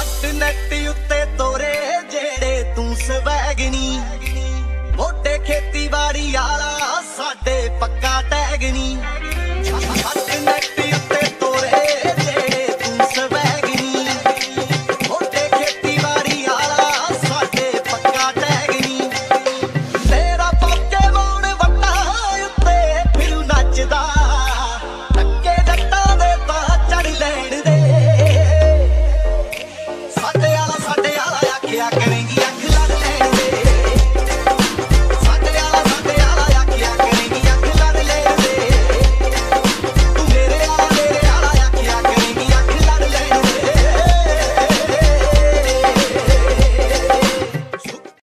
ਹੱਟ net ਉੱਤੇ ਤੋਰੇ ਜਿਹੜੇ ਤੂੰ ਸਵੈਗਣੀ ਮੋਟੇ ਖੇਤੀਬਾੜੀ ਵਾਲਾ ਸਾਡੇ ਪੱਕਾ ਟੈਗਣੀ